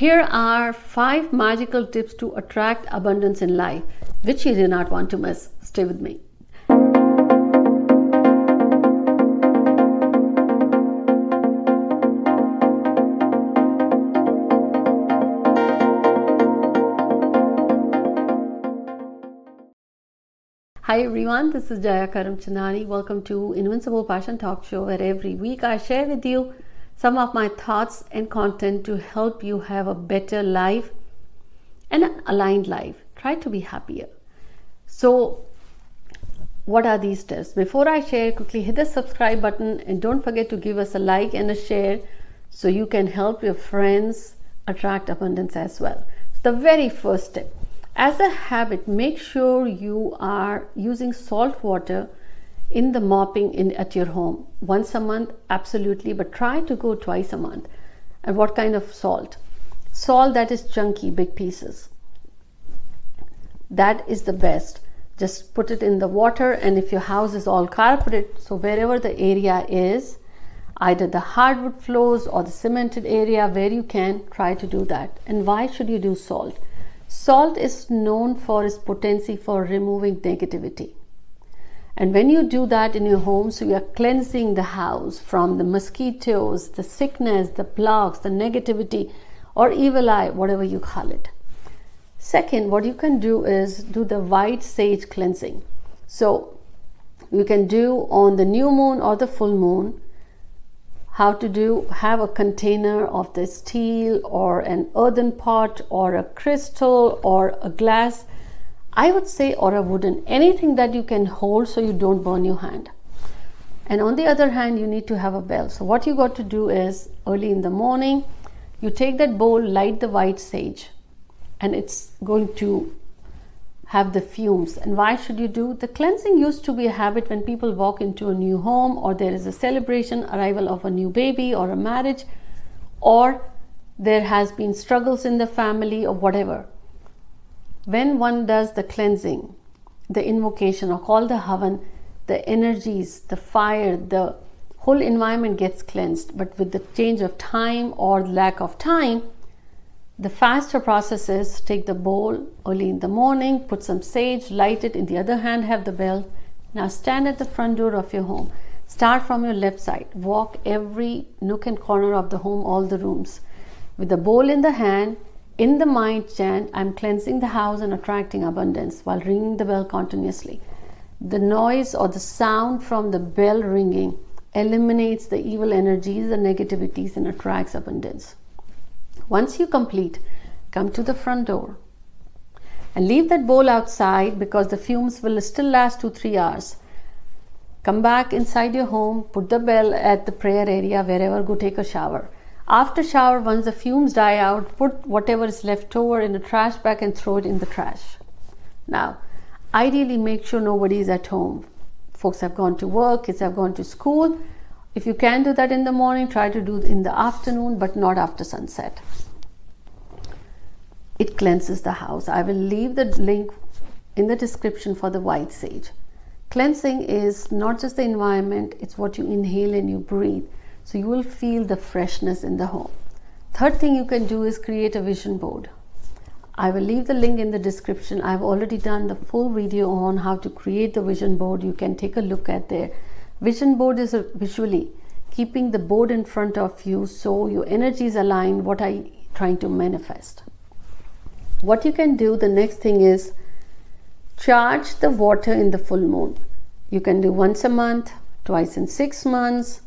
Here are five magical tips to attract abundance in life, which you do not want to miss. Stay with me. Hi everyone, this is Jaya Karamchandani. Welcome to Invincible Passion Talk Show, where every week I share with you some of my thoughts and content to help you have a better life and an aligned life. Try to be happier. So, what are these tips? Before I share, quickly hit the subscribe button and don't forget to give us a like and a share so you can help your friends attract abundance as well. The very first tip as a habit, make sure you are using salt water in the mopping in at your home once a month absolutely but try to go twice a month. And what kind of salt? Salt that is chunky big pieces. That is the best. Just put it in the water and if your house is all carpeted so wherever the area is either the hardwood floors or the cemented area where you can try to do that. And why should you do salt? Salt is known for its potency for removing negativity. And when you do that in your home, so you are cleansing the house from the mosquitoes, the sickness, the plagues, the negativity, or evil eye, whatever you call it. Second, what you can do is do the white sage cleansing. So you can do on the new moon or the full moon how to do have a container of the steel or an earthen pot or a crystal or a glass i would say or a wooden anything that you can hold so you don't burn your hand and on the other hand you need to have a bell so what you got to do is early in the morning you take that bowl light the white sage and it's going to have the fumes. And why should you do? The cleansing used to be a habit when people walk into a new home or there is a celebration, arrival of a new baby or a marriage, or there has been struggles in the family or whatever. When one does the cleansing, the invocation or call the havan, the energies, the fire, the whole environment gets cleansed. But with the change of time or lack of time, the faster process is take the bowl early in the morning, put some sage, light it. In the other hand, have the bell. Now stand at the front door of your home. Start from your left side. Walk every nook and corner of the home, all the rooms. With the bowl in the hand, in the mind chant, I'm cleansing the house and attracting abundance while ringing the bell continuously. The noise or the sound from the bell ringing eliminates the evil energies, the negativities, and attracts abundance. Once you complete, come to the front door and leave that bowl outside because the fumes will still last two, three hours. Come back inside your home, put the bell at the prayer area wherever, go take a shower. After shower, once the fumes die out, put whatever is left over in a trash bag and throw it in the trash. Now, ideally make sure nobody is at home. Folks have gone to work, kids have gone to school. If you can do that in the morning, try to do it in the afternoon, but not after sunset it cleanses the house. I will leave the link in the description for the white sage. Cleansing is not just the environment, it's what you inhale and you breathe. So you will feel the freshness in the home. Third thing you can do is create a vision board. I will leave the link in the description. I've already done the full video on how to create the vision board. You can take a look at there. Vision board is visually keeping the board in front of you so your energies align what are you trying to manifest what you can do the next thing is charge the water in the full moon you can do once a month twice in six months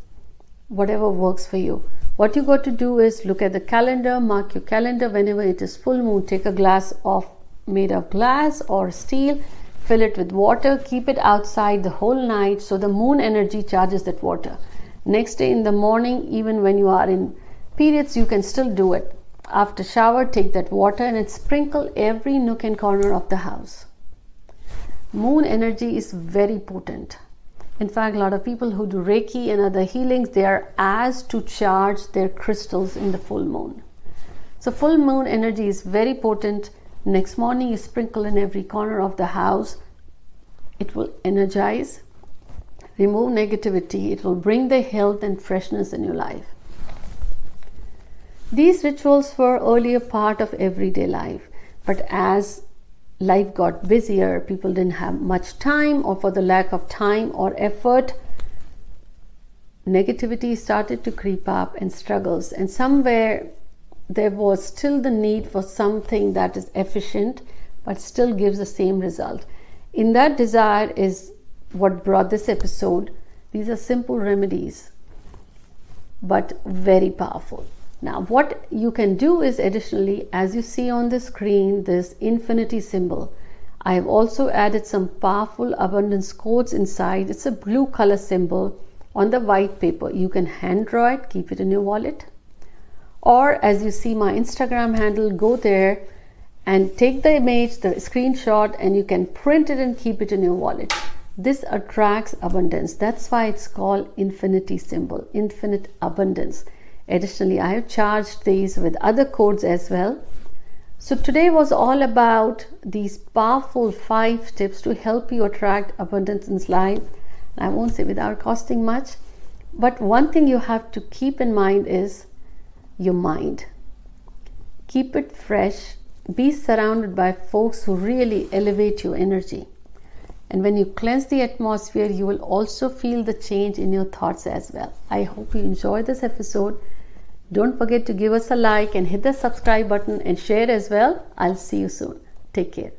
whatever works for you what you got to do is look at the calendar mark your calendar whenever it is full moon take a glass of made of glass or steel fill it with water keep it outside the whole night so the moon energy charges that water next day in the morning even when you are in periods you can still do it after shower, take that water and sprinkle every nook and corner of the house. Moon energy is very potent. In fact, a lot of people who do Reiki and other healings, they are asked to charge their crystals in the full moon. So, full moon energy is very potent. Next morning, you sprinkle in every corner of the house. It will energize, remove negativity, it will bring the health and freshness in your life. These rituals were earlier part of everyday life, but as life got busier, people didn't have much time, or for the lack of time or effort, negativity started to creep up and struggles. And somewhere there was still the need for something that is efficient but still gives the same result. In that desire is what brought this episode. These are simple remedies, but very powerful. Now, what you can do is additionally, as you see on the screen, this infinity symbol. I have also added some powerful abundance codes inside. It's a blue color symbol on the white paper. You can hand draw it, keep it in your wallet. Or as you see my Instagram handle, go there and take the image, the screenshot, and you can print it and keep it in your wallet. This attracts abundance. That's why it's called infinity symbol, infinite abundance. Additionally, I have charged these with other codes as well. So today was all about these powerful five tips to help you attract abundance in life. I won't say without costing much, but one thing you have to keep in mind is your mind. Keep it fresh. Be surrounded by folks who really elevate your energy. And when you cleanse the atmosphere, you will also feel the change in your thoughts as well. I hope you enjoyed this episode. Don't forget to give us a like and hit the subscribe button and share as well. I'll see you soon. Take care.